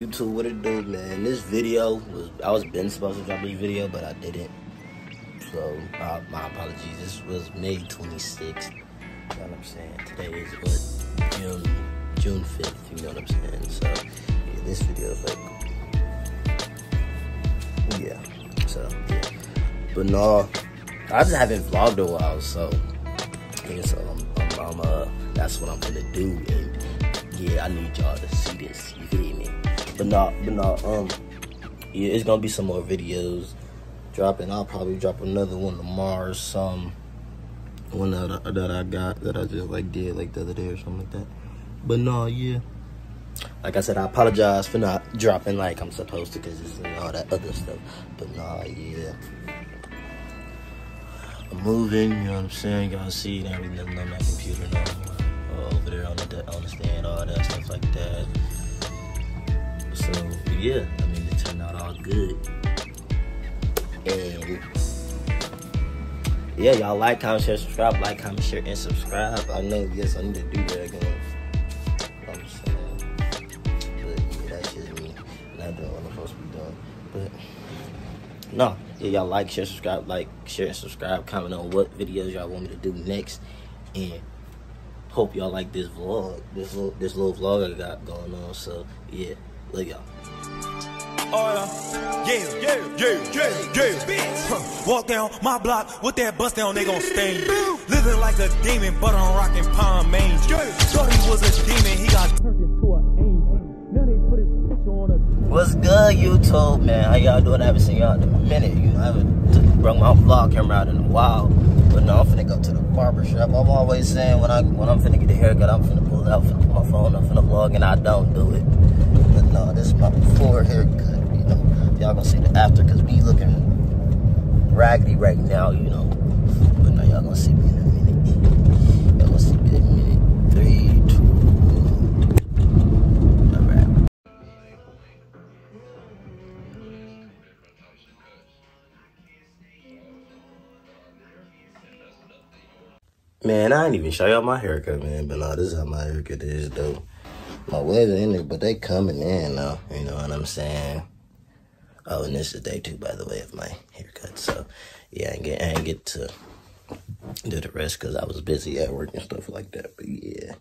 YouTube, what it do, man? This video was I was been supposed to drop this video, but I didn't. So uh, my apologies. This was May 26th. You know what I'm saying? Today is what June June 5th. You know what I'm saying? So yeah, this video is like yeah. So yeah, but no, I just haven't vlogged a while. So yeah, so I'm, I'm, I'm uh that's what I'm gonna do. And yeah, I need y'all to see this. You? But not, but not, um, yeah, it's gonna be some more videos dropping. I'll probably drop another one tomorrow or some one that I, that I got that I just like did like the other day or something like that. But no, yeah. Like I said, I apologize for not dropping like I'm supposed to because it's all that other stuff. But nah, yeah. I'm moving, you know what I'm saying? Y'all see everything on that computer now. Uh, over there on the, on the stand, all that stuff yeah, I mean it turned out all good. And yeah, y'all like, comment, share, subscribe, like, comment, share, and subscribe. I know, yes, I need to do that again. I'm saying, but yeah, that's just me not doing what I'm supposed to be doing. But no, yeah, y'all like, share, subscribe, like, share, and subscribe. Comment on what videos y'all want me to do next, and hope y'all like this vlog, this little, this little vlog I got going on. So yeah. love y'all. Oh yeah, yeah, yeah, yeah, yeah, yeah. Huh. Walk down my block with that bust down, they gon' stain. Living like a demon, but I'm rocking Palm Angels. Thought he was a demon, he got turned into an angel. Now they put his picture on a. What's good, YouTube, man? How y'all doing? I haven't seen y'all in a minute. You know, I haven't brought my vlog camera out in a while. But now I'm finna go to the barber shop. I'm always saying when I when I'm finna get a haircut, I'm finna pull it out, finna put my phone, I'm finna vlog, and I don't do it. But no, this is my before haircut. Y'all gonna see the after because me looking raggedy right now. You know, but now y'all gonna see me in a minute. Y'all gonna see me in a minute. Three, two, one. All right. Man, I ain't even show y'all my haircut, man. But no, this is how my haircut is, though. My are in it, but they coming in now. You know what I'm saying? Oh, and this is day two, by the way, of my haircut. So, yeah, I ain't get, I ain't get to do the rest because I was busy at work and stuff like that. But yeah,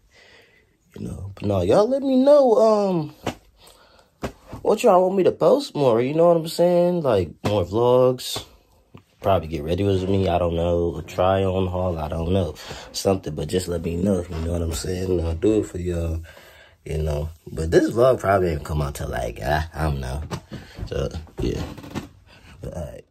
you know. But no, y'all let me know um what y'all want me to post more. You know what I'm saying? Like more vlogs. Probably get ready with me. I don't know. A try on haul. I don't know. Something, but just let me know. You know what I'm saying? I'll do it for y'all. You know. But this vlog probably ain't come out till like I, I don't know uh, yeah. All right.